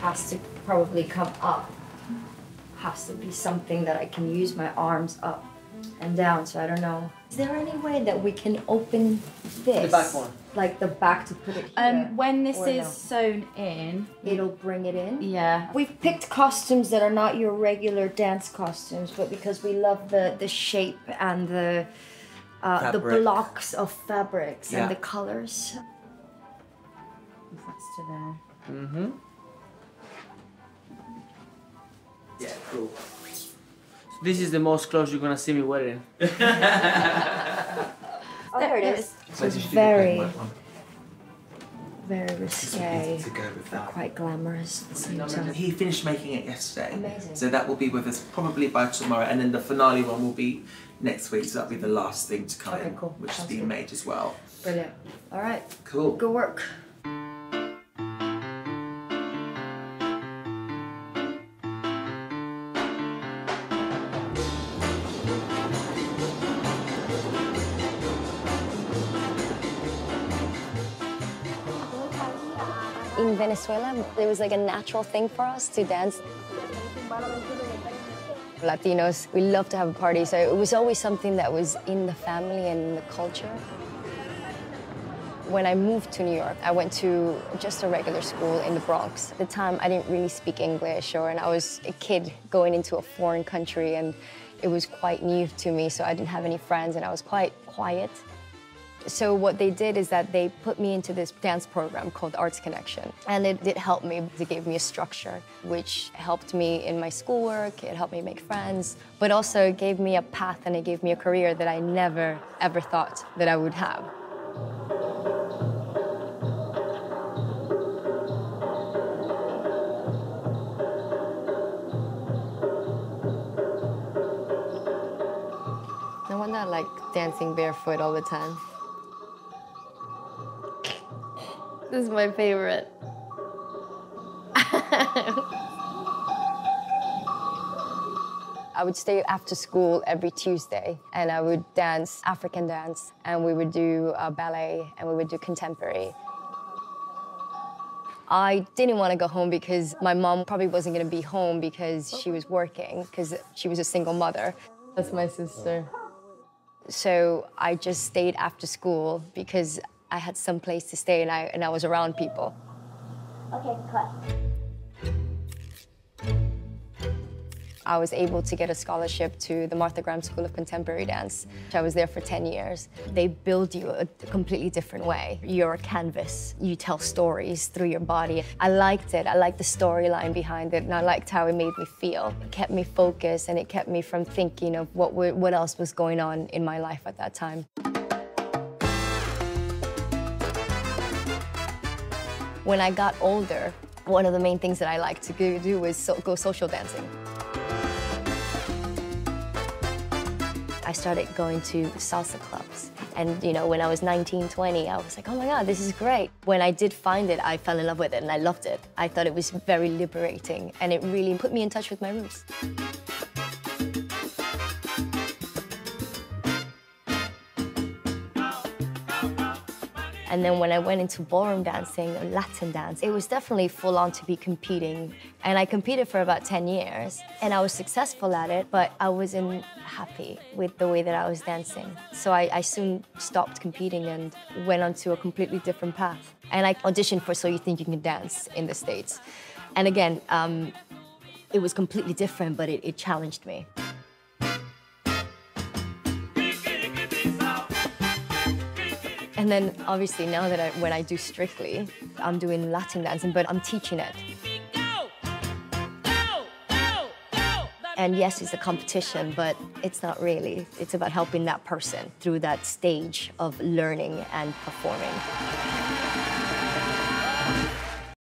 has to probably come up. Has to be something that I can use my arms up and down. So I don't know. Is there any way that we can open this? The back one. Like the back to put it here. Um, when this or is no? sewn in, it'll bring it in. yeah. We've picked costumes that are not your regular dance costumes, but because we love the the shape and the uh, the Fabric. blocks of fabrics Yeah. and the colors. That's to there. Mm-hmm. Yeah, cool. This is the most clothes you're gonna see me wearing. Oh, there it is. So it's your very, very risque, to go with but quite glamorous at the same time. He finished making it yesterday. Amazing. So that will be with us probably by tomorrow, and then the finale one will be next week. So that'll be the last thing to come Okay, in, cool. which is Sounds being good. made as well. Brilliant. All right, Cool. good work. In Venezuela, it was like a natural thing for us to dance. Latinos, we love to have a party, so it was always something that was in the family and the culture. When I moved to New York, I went to just a regular school in the Bronx. At the time, I didn't really speak English, or and I was a kid going into a foreign country, and it was quite new to me, so I didn't have any friends, and I was quite quiet. So what they did is that they put me into this dance program called Arts Connection. And it did help me. It gave me a structure, which helped me in my schoolwork, it helped me make friends, but also it gave me a path and it gave me a career that I never, ever thought that I would have. No wonder I like dancing barefoot all the time. This is my favorite. I would stay after school every Tuesday and I would dance African dance and we would do uh, ballet and we would do contemporary. I didn't want to go home because my mom probably wasn't going to be home because she was working because she was a single mother. That's my sister. So I just stayed after school because I had some place to stay and I, and I was around people. Okay, cut. I was able to get a scholarship to the Martha Graham School of Contemporary Dance. I was there for 10 years. They build you a completely different way. You're a canvas. You tell stories through your body. I liked it. I liked the storyline behind it, and I liked how it made me feel. It kept me focused, and it kept me from thinking of what, what else was going on in my life at that time. When I got older, one of the main things that I liked to do was so- go social dancing. I started going to salsa clubs. And you know, when I was 19, 20, I was like, oh my God, this is great. When I did find it, I fell in love with it and I loved it. I thought it was very liberating and it really put me in touch with my roots. And then when I went into ballroom dancing Latin dance, it was definitely full on to be competing. And I competed for about 10 years and I was successful at it, but I wasn't happy with the way that I was dancing. So I, I soon stopped competing and went on to a completely different path. And I auditioned for So You Think You Can Dance in the States. And again, um, it was completely different, but it, it challenged me. And then obviously now that I, when I do Strictly, I'm doing Latin dancing, but I'm teaching it. And yes, it's a competition, but it's not really. It's about helping that person through that stage of learning and performing.